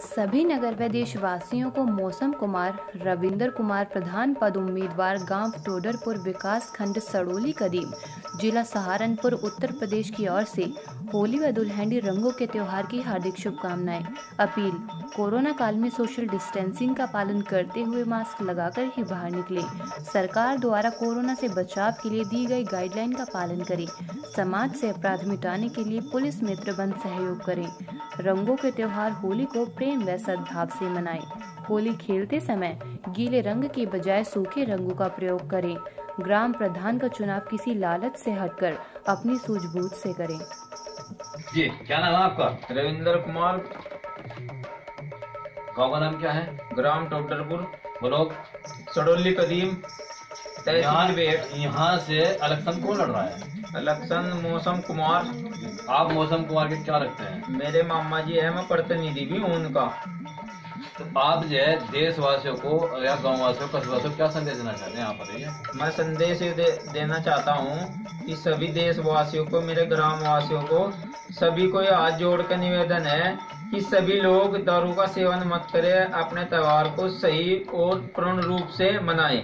सभी नगर देशवासियों को मौसम कुमार, रविंदर कुमार प्रधान पद उम्मीदवार गाँव टोडरपुर विकास खंड सड़ोली कदीम जिला सहारनपुर, उत्तर प्रदेश की ओर से होली व दुल्हनी रंगों के त्योहार की हार्दिक शुभकामनाएँ। अपील, कोरोना काल में सोशल डिस्टेंसिंग का पालन करते हुए मास्क लगाकर ही बाहर निकले। सरकार द्वारा कोरोना से बचाव के लिए दी गई गाइडलाइन का पालन करें। समाज से अपराध मिटाने के लिए पुलिस मित्र बन सहयोग करें। रंगों के त्योहार होली को प्रेम व सद्भाव से मनाएँ। होली खेलते समय गीले रंग के बजाय सूखे रंगों का प्रयोग करें। ग्राम प्रधान का चुनाव किसी लालच से हटकर अपनी सूझबूझ से करें। जी क्या नाम है आपका? रविंद्र कुमार। गाँव का नाम क्या है? ग्राम टोडरपुर ब्लॉक सडोली कदीम। यहाँ से इलेक्शन कौन लड़ रहा है? इलेक्शन मौसम कुमार। आप मौसम कुमार के क्या रखते हैं? मेरे मामा जी है मैं प्रतिनिधि भी हूँ उनका। तो आप जो है देशवासियों को या गाँव वासियों कस्बवासियों को क्या संदेश देना चाहते हैं यहाँ पर ये मैं संदेश दे, देना चाहता हूँ कि सभी देशवासियों को मेरे ग्राम वासियों को सभी को यह हाथ जोड़ कर निवेदन है कि सभी लोग दारू का सेवन मत करें अपने त्योहार को सही और पूर्ण रूप से मनाएँ।